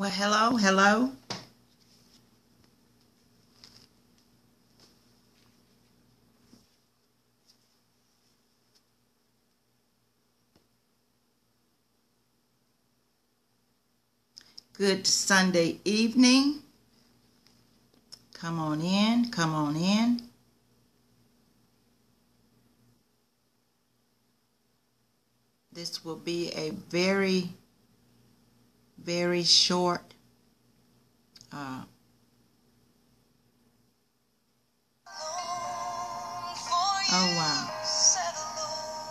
Well, hello, hello. Good Sunday evening. Come on in, come on in. This will be a very, very short uh, Oh wow.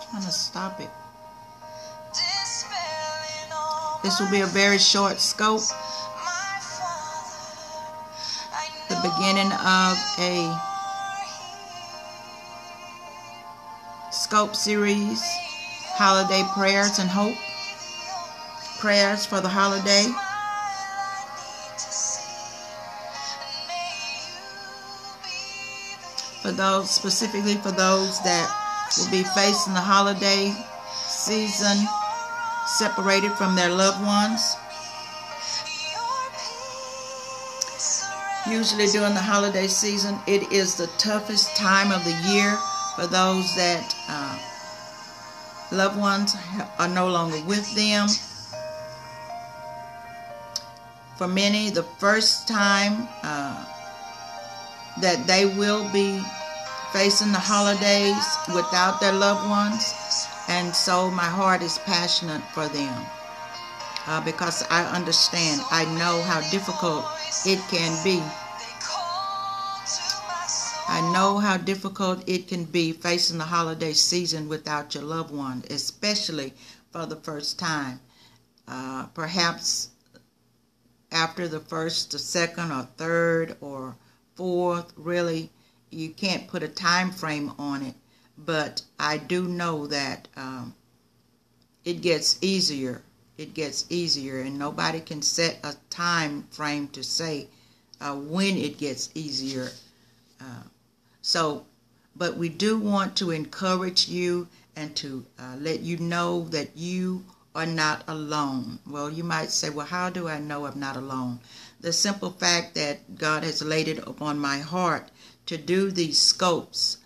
Trying to stop it. This will be a very short scope. The beginning of a scope series, Holiday Prayers and Hope. Prayers for the holiday. For those, specifically for those that will be facing the holiday season separated from their loved ones. Usually during the holiday season, it is the toughest time of the year for those that uh, loved ones are no longer with them. For many, the first time uh, that they will be facing the holidays without their loved ones. And so my heart is passionate for them uh, because I understand, I know how difficult it can be. I know how difficult it can be facing the holiday season without your loved one, especially for the first time. Uh, perhaps after the first, the second, or third, or fourth, really, you can't put a time frame on it but I do know that um, it gets easier. It gets easier, and nobody can set a time frame to say uh, when it gets easier. Uh, so, but we do want to encourage you and to uh, let you know that you are not alone. Well, you might say, well, how do I know I'm not alone? The simple fact that God has laid it upon my heart to do these scopes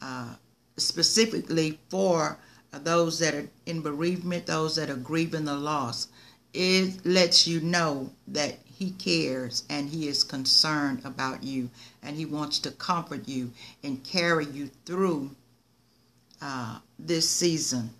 uh, specifically for those that are in bereavement, those that are grieving the loss. It lets you know that he cares and he is concerned about you and he wants to comfort you and carry you through uh, this season.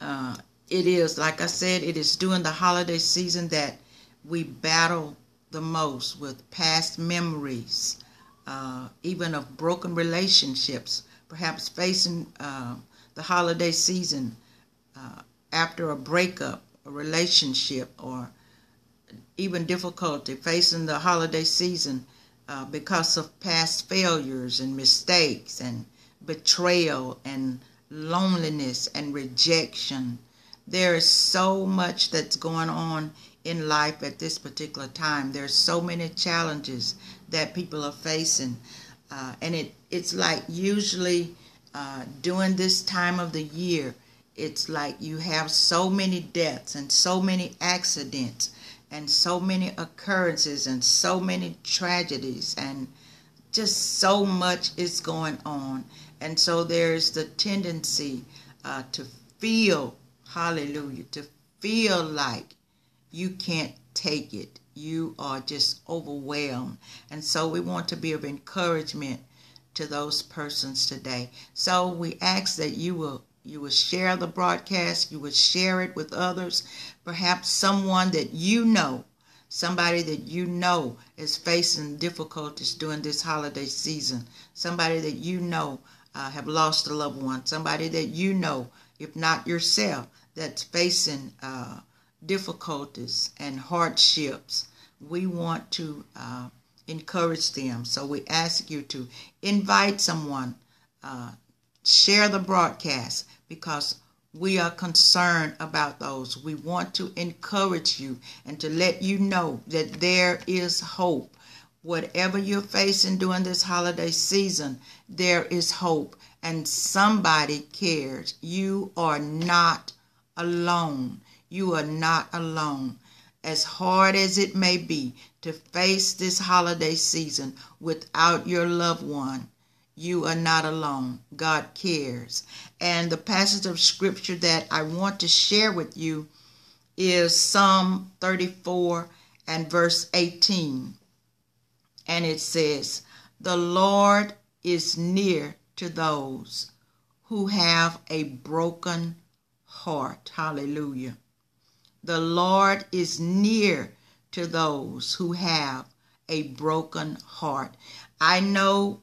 Uh, it is, like I said, it is during the holiday season that we battle the most with past memories, uh, even of broken relationships, perhaps facing uh, the holiday season uh, after a breakup, a relationship, or even difficulty facing the holiday season uh, because of past failures and mistakes and betrayal and loneliness and rejection. There is so much that's going on in life at this particular time. There's so many challenges that people are facing. Uh, and it it's like usually uh, during this time of the year, it's like you have so many deaths and so many accidents and so many occurrences and so many tragedies and just so much is going on. And so there's the tendency uh, to feel, hallelujah, to feel like you can't take it you are just overwhelmed. And so we want to be of encouragement to those persons today. So we ask that you will you will share the broadcast, you will share it with others, perhaps someone that you know, somebody that you know is facing difficulties during this holiday season, somebody that you know uh, have lost a loved one, somebody that you know, if not yourself, that's facing uh, difficulties and hardships, we want to uh, encourage them. So we ask you to invite someone, uh, share the broadcast because we are concerned about those. We want to encourage you and to let you know that there is hope. Whatever you're facing during this holiday season, there is hope and somebody cares. You are not alone. You are not alone. as hard as it may be to face this holiday season without your loved one, you are not alone. God cares. And the passage of scripture that I want to share with you is Psalm 34 and verse 18. And it says, The Lord is near to those who have a broken heart. Hallelujah. The Lord is near to those who have a broken heart. I know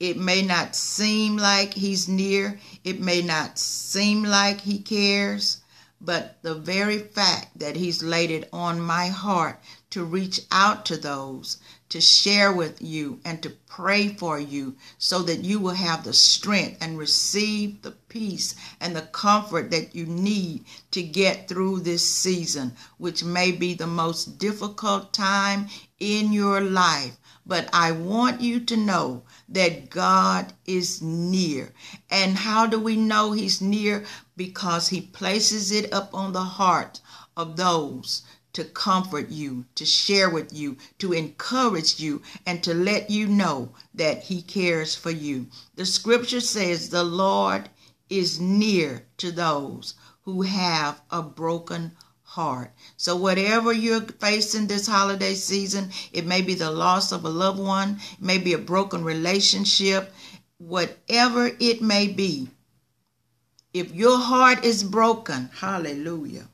it may not seem like He's near, it may not seem like He cares, but the very fact that He's laid it on my heart to reach out to those to share with you and to pray for you so that you will have the strength and receive the peace and the comfort that you need to get through this season, which may be the most difficult time in your life. But I want you to know that God is near. And how do we know He's near? Because He places it up on the heart of those to comfort you, to share with you, to encourage you, and to let you know that He cares for you. The scripture says, The Lord is near to those who have a broken heart. So, whatever you're facing this holiday season, it may be the loss of a loved one, it may be a broken relationship, whatever it may be. If your heart is broken, hallelujah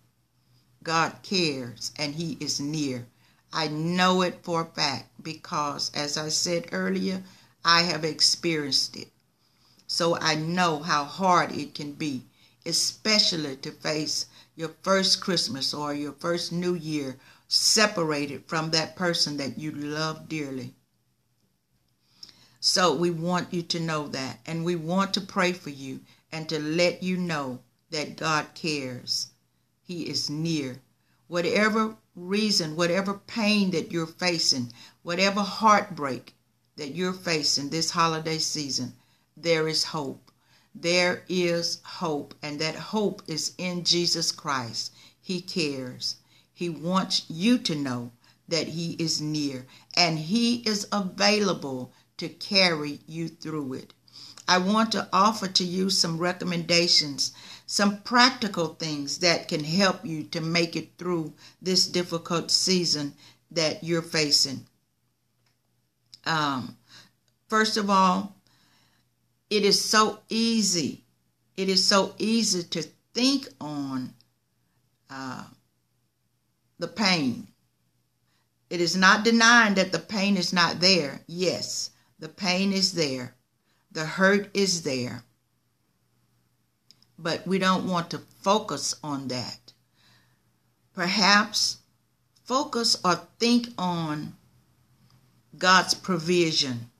God cares and He is near. I know it for a fact because, as I said earlier, I have experienced it. So I know how hard it can be, especially to face your first Christmas or your first New Year separated from that person that you love dearly. So we want you to know that, and we want to pray for you and to let you know that God cares. He is near. Whatever reason, whatever pain that you're facing, whatever heartbreak that you're facing this holiday season, there is hope. There is hope, and that hope is in Jesus Christ. He cares. He wants you to know that He is near and He is available to carry you through it. I want to offer to you some recommendations some practical things that can help you to make it through this difficult season that you're facing. Um, first of all, it is so easy. It is so easy to think on uh, the pain. It is not denying that the pain is not there. Yes, the pain is there. The hurt is there but we don't want to focus on that. Perhaps focus or think on God's provision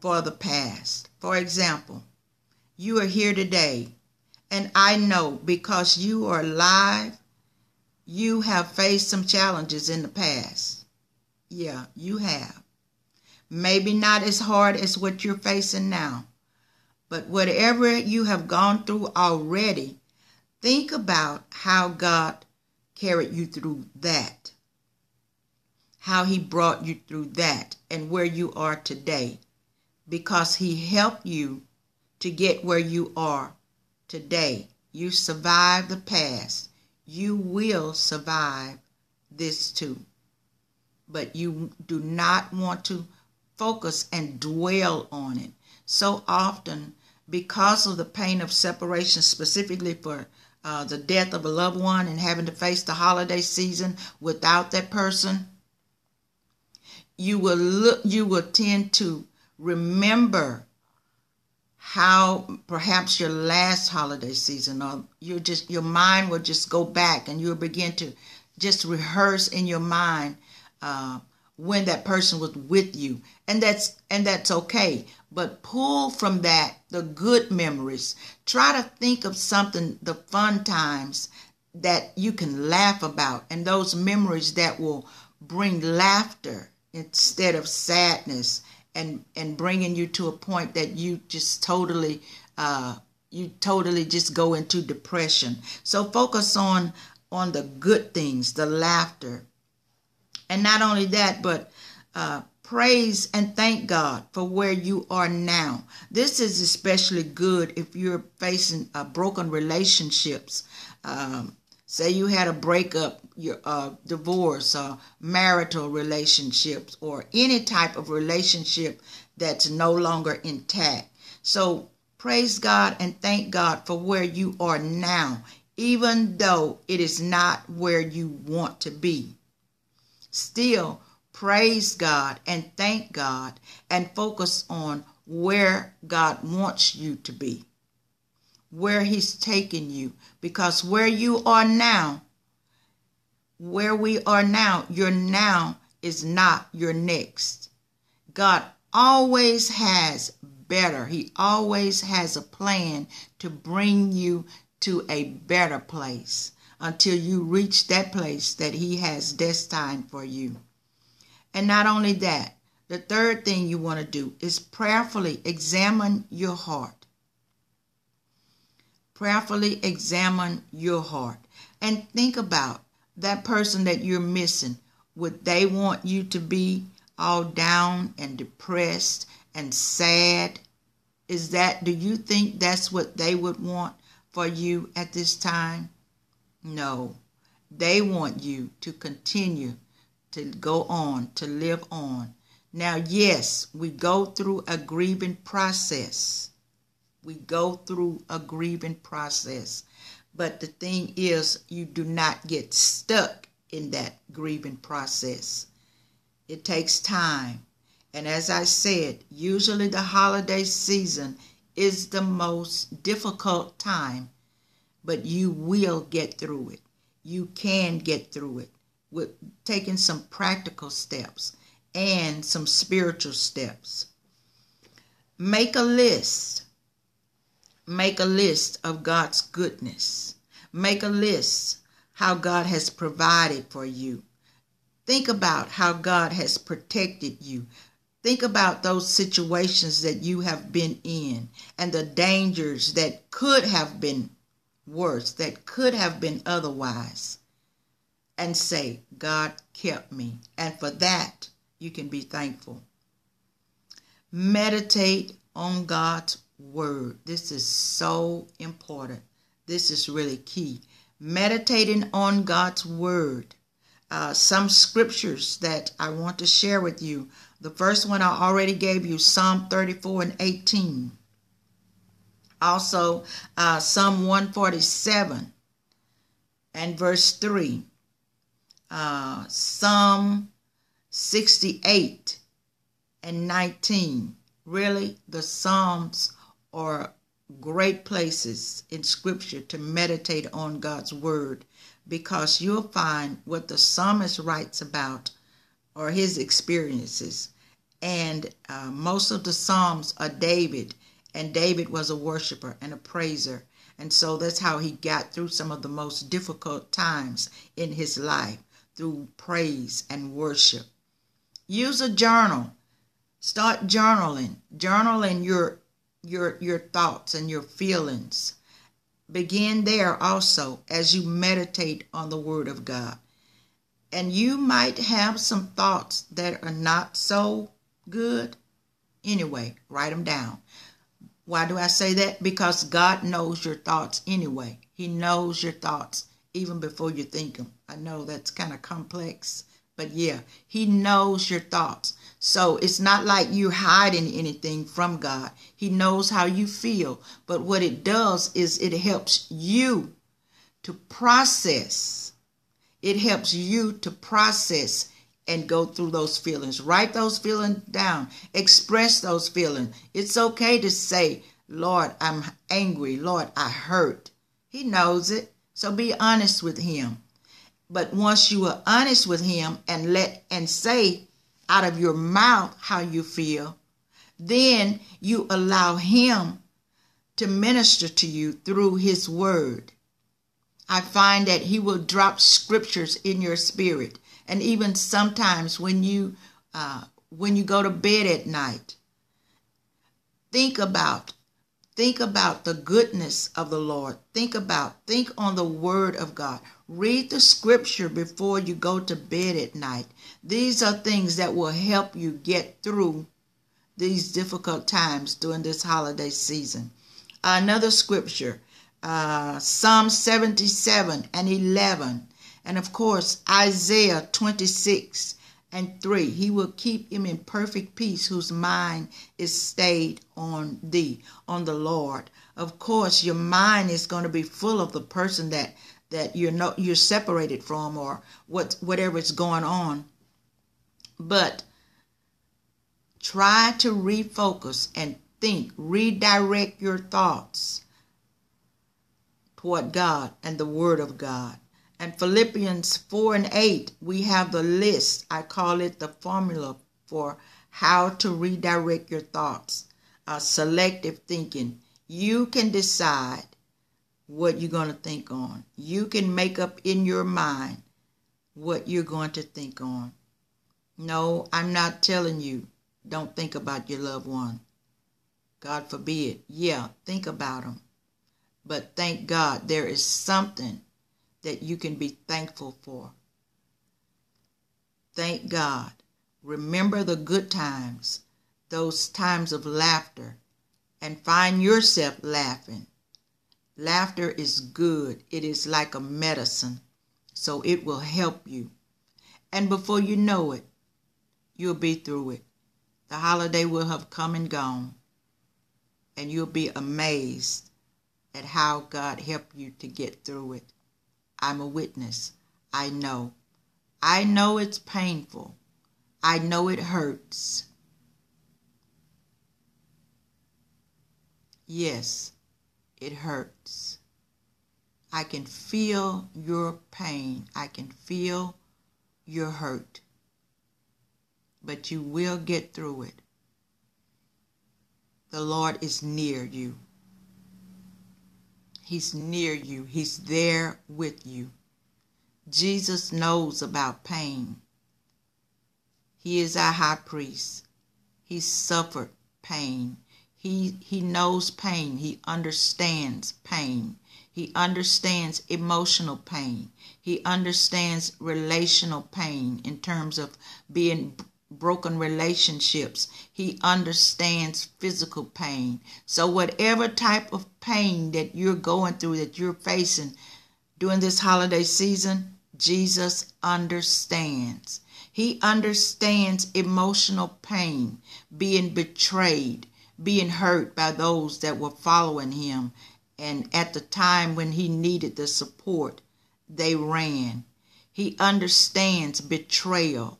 for the past. For example, you are here today, and I know because you are alive, you have faced some challenges in the past. Yeah, you have. Maybe not as hard as what you're facing now, but whatever you have gone through already, think about how God carried you through that. How he brought you through that and where you are today. Because he helped you to get where you are today. You survived the past. You will survive this too. But you do not want to focus and dwell on it. So often because of the pain of separation, specifically for uh, the death of a loved one and having to face the holiday season without that person, you will look, you will tend to remember how perhaps your last holiday season or you just your mind will just go back and you'll begin to just rehearse in your mind uh, when that person was with you. And that's and that's okay. But pull from that the good memories. Try to think of something the fun times that you can laugh about and those memories that will bring laughter instead of sadness and and bringing you to a point that you just totally uh you totally just go into depression so focus on on the good things, the laughter. And not only that, but uh, praise and thank God for where you are now. This is especially good if you're facing uh, broken relationships. Um, say you had a breakup, your uh, divorce, or marital relationships, or any type of relationship that's no longer intact. So praise God and thank God for where you are now, even though it is not where you want to be. Still, praise God and thank God and focus on where God wants you to be, where He's taking you. Because where you are now, where we are now, your now is not your next. God always has better. He always has a plan to bring you to a better place until you reach that place that He has destined for you. And not only that, the third thing you want to do is prayerfully examine your heart. Prayerfully examine your heart and think about that person that you're missing. Would they want you to be all down and depressed and sad? Is that, do you think that's what they would want for you at this time? No. They want you to continue to go on, to live on. Now, yes, we go through a grieving process. We go through a grieving process. But the thing is, you do not get stuck in that grieving process. It takes time. And as I said, usually the holiday season is the most difficult time, but you will get through it. You can get through it with taking some practical steps and some spiritual steps. Make a list. Make a list of God's goodness. Make a list how God has provided for you. Think about how God has protected you. Think about those situations that you have been in and the dangers that could have been worse, that could have been otherwise and say, God kept me. And for that, you can be thankful. Meditate on God's word. This is so important. This is really key. Meditating on God's word. Uh, some scriptures that I want to share with you. The first one I already gave you Psalm 34 and 18. Also, uh, Psalm 147 and verse 3 uh, Psalm 68 and 19. Really, the Psalms are great places in Scripture to meditate on God's Word because you'll find what the psalmist writes about or his experiences. And uh, most of the Psalms are David, and David was a worshiper and a praiser. And so that's how he got through some of the most difficult times in his life through praise and worship. Use a journal. Start journaling. Journaling your your your thoughts and your feelings. Begin there also as you meditate on the word of God. And you might have some thoughts that are not so good. Anyway, write them down. Why do I say that? Because God knows your thoughts anyway. He knows your thoughts even before you think them. I know that's kind of complex, but yeah, He knows your thoughts. So it's not like you're hiding anything from God. He knows how you feel. But what it does is it helps you to process. It helps you to process and go through those feelings. Write those feelings down. Express those feelings. It's okay to say, Lord, I'm angry. Lord, I hurt. He knows it. So be honest with him. But once you are honest with him and let and say out of your mouth how you feel, then you allow him to minister to you through his word. I find that he will drop scriptures in your spirit. And even sometimes when you uh, when you go to bed at night, think about Think about the goodness of the Lord. Think about, think on the word of God. Read the scripture before you go to bed at night. These are things that will help you get through these difficult times during this holiday season. Another scripture, uh, Psalm 77 and 11, and of course, Isaiah 26 and 3 he will keep him in perfect peace whose mind is stayed on thee on the lord. Of course your mind is going to be full of the person that that you're you're separated from or what whatever is going on but try to refocus and think redirect your thoughts toward god and the word of god and Philippians 4 and 8, we have the list. I call it the formula for how to redirect your thoughts. Uh, selective thinking. You can decide what you're going to think on. You can make up in your mind what you're going to think on. No, I'm not telling you don't think about your loved one. God forbid. Yeah, think about them. But thank God there is something that you can be thankful for. Thank God. Remember the good times, those times of laughter, and find yourself laughing. Laughter is good, it is like a medicine, so it will help you. And before you know it, you'll be through it. The holiday will have come and gone, and you'll be amazed at how God helped you to get through it. I'm a witness. I know. I know it's painful. I know it hurts. Yes, it hurts. I can feel your pain. I can feel your hurt. But you will get through it. The Lord is near you. He's near you, He's there with you. Jesus knows about pain. He is our high priest. He suffered pain. He, he knows pain. He understands pain. He understands emotional pain. He understands relational pain in terms of being broken relationships. He understands physical pain. So, whatever type of pain that you're going through, that you're facing during this holiday season, Jesus understands. He understands emotional pain, being betrayed, being hurt by those that were following him. And at the time when he needed the support, they ran. He understands betrayal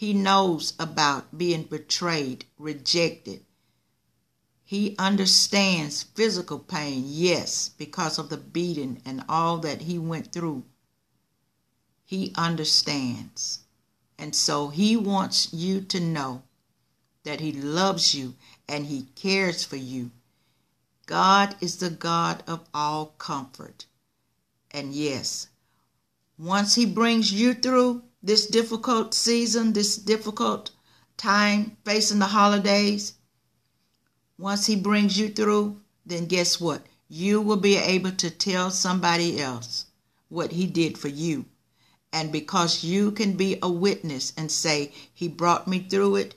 he knows about being betrayed, rejected. He understands physical pain, yes, because of the beating and all that he went through. He understands. And so he wants you to know that he loves you and he cares for you. God is the God of all comfort. And yes, once he brings you through, this difficult season, this difficult time facing the holidays, once He brings you through, then guess what? You will be able to tell somebody else what He did for you. And because you can be a witness and say, He brought me through it,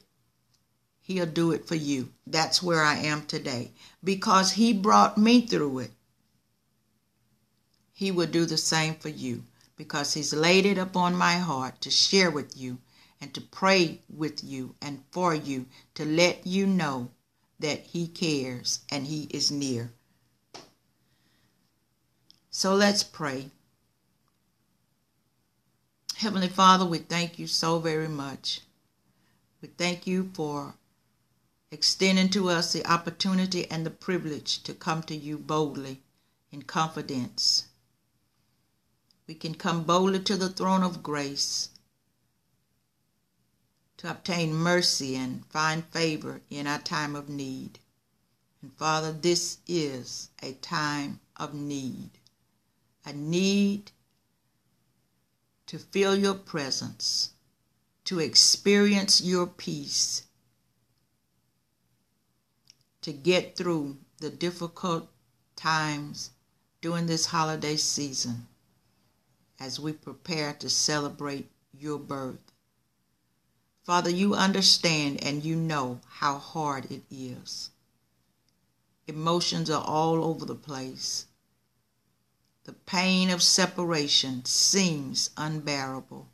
He'll do it for you. That's where I am today. Because He brought me through it, He will do the same for you because He's laid it upon my heart to share with you and to pray with you and for you to let you know that He cares and He is near. So let's pray. Heavenly Father, we thank you so very much. We thank you for extending to us the opportunity and the privilege to come to you boldly in confidence we can come boldly to the throne of grace to obtain mercy and find favor in our time of need. And Father, this is a time of need. A need to feel your presence, to experience your peace. to get through the difficult times during this holiday season as we prepare to celebrate your birth. Father, you understand and you know how hard it is. Emotions are all over the place. The pain of separation seems unbearable.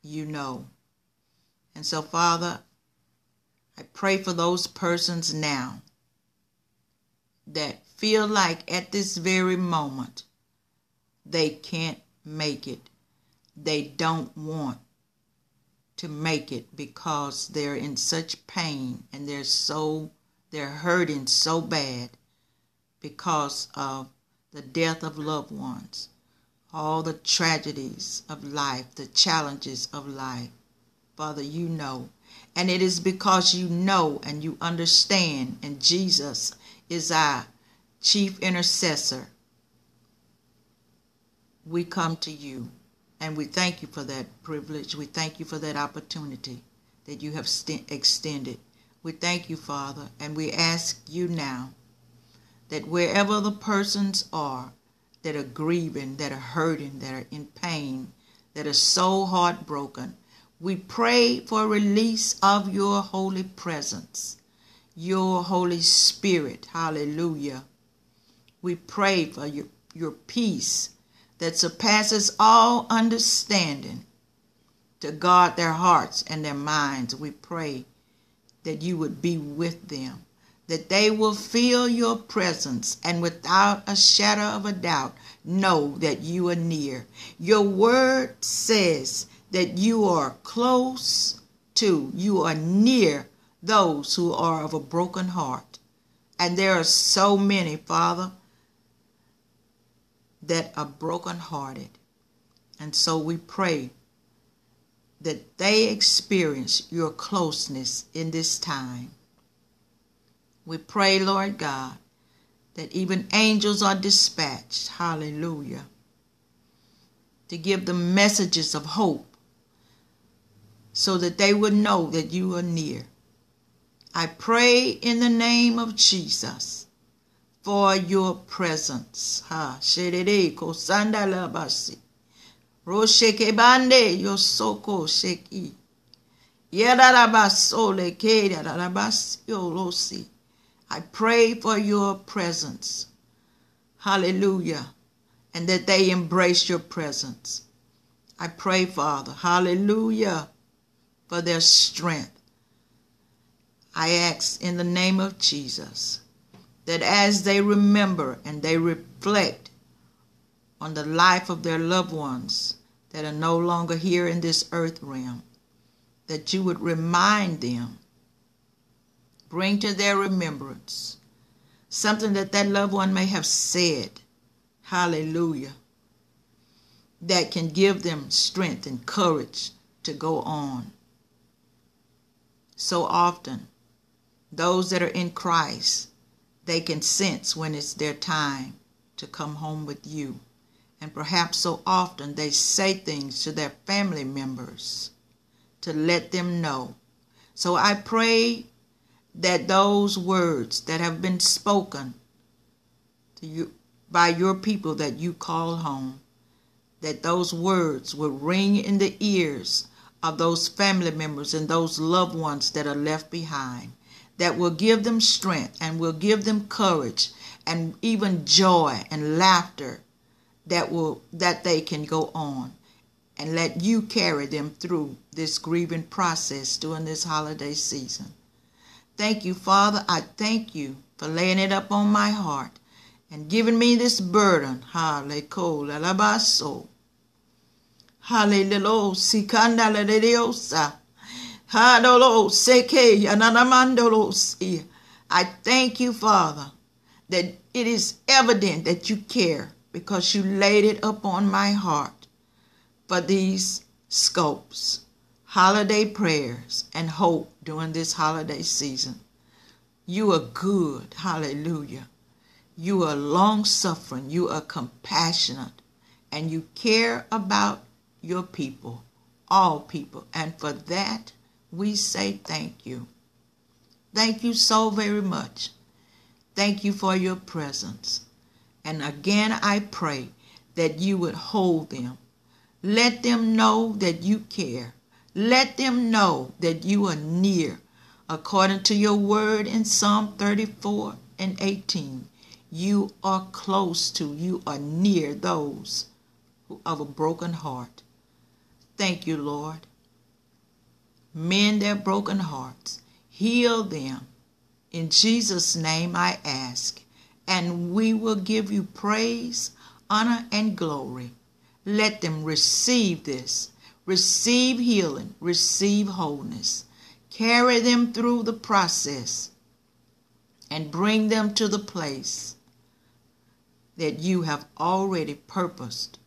You know. And so, Father, I pray for those persons now that feel like at this very moment they can't make it. They don't want to make it because they're in such pain and they're so they're hurting so bad because of the death of loved ones, all the tragedies of life, the challenges of life. Father, you know. And it is because you know and you understand, and Jesus is our chief intercessor. We come to you and we thank you for that privilege. We thank you for that opportunity that you have st- extended. We thank you, Father, and we ask you now that wherever the persons are that are grieving, that are hurting, that are in pain, that are so heartbroken, we pray for release of your holy presence, your Holy Spirit. Hallelujah. We pray for your, your peace that surpasses all understanding to guard their hearts and their minds. We pray that you would be with them, that they will feel your presence and without a shadow of a doubt know that you are near. Your word says that you are close to, you are near those who are of a broken heart. And there are so many, Father, that are brokenhearted. And so we pray that they experience your closeness in this time. We pray, Lord God, that even angels are dispatched, hallelujah, to give them messages of hope so that they would know that you are near. I pray in the name of Jesus for your presence. Ha, sherere ko sandala basi. Rosheke bande yosoko sheki. Yadalabasole ke yadalabasi yolosi. I pray for your presence. Hallelujah. And that they embrace your presence. I pray, Father, hallelujah, for their strength. I ask in the name of Jesus that as they remember and they reflect on the life of their loved ones that are no longer here in this earth realm, that you would remind them, bring to their remembrance something that that loved one may have said, hallelujah, that can give them strength and courage to go on. So often, those that are in Christ they can sense when it's their time to come home with you. And perhaps so often they say things to their family members to let them know. So I pray that those words that have been spoken to you by your people that you call home, that those words will ring in the ears of those family members and those loved ones that are left behind that will give them strength and will give them courage and even joy and laughter that will that they can go on and let you carry them through this grieving process during this holiday season. Thank you, Father. I thank you for laying it up on my heart and giving me this burden. Hallelujah. Hallelujah. I thank you, Father, that it is evident that you care because you laid it upon my heart for these scopes, holiday prayers, and hope during this holiday season. You are good. Hallelujah. You are long suffering. You are compassionate. And you care about your people, all people. And for that, we say thank you. Thank you so very much. Thank you for your presence. And again, I pray that you would hold them. Let them know that you care. Let them know that you are near. According to your word in Psalm 34 and 18, you are close to, you are near those who have a broken heart. Thank you, Lord. Mend their broken hearts. Heal them. In Jesus' name I ask. And we will give you praise, honor, and glory. Let them receive this. Receive healing. Receive wholeness. Carry them through the process and bring them to the place that you have already purposed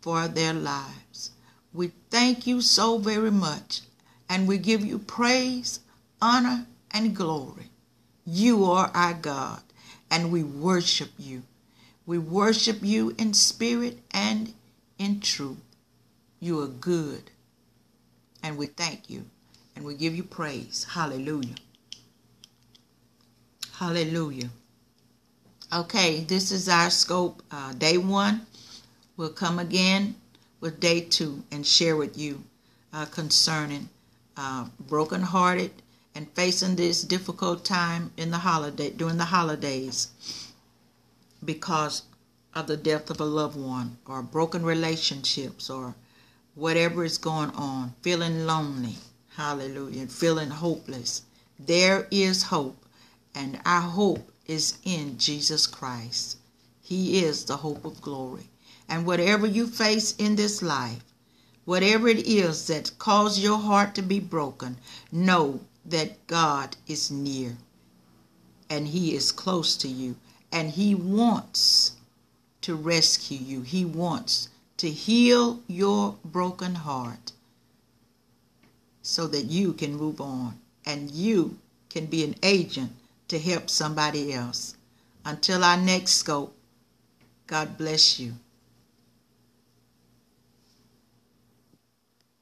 for their lives. We thank you so very much and we give you praise, honor, and glory. You are our God, and we worship you. We worship you in spirit and in truth. You are good, and we thank you, and we give you praise. Hallelujah. Hallelujah. Okay, this is our scope. Uh, day one. We'll come again with day two and share with you uh, concerning uh, brokenhearted and facing this difficult time in the holiday during the holidays because of the death of a loved one or broken relationships or whatever is going on, feeling lonely, hallelujah, feeling hopeless. There is hope, and our hope is in Jesus Christ. He is the hope of glory. And whatever you face in this life, Whatever it is that caused your heart to be broken, know that God is near and He is close to you and He wants to rescue you. He wants to heal your broken heart so that you can move on and you can be an agent to help somebody else. Until our next scope, God bless you.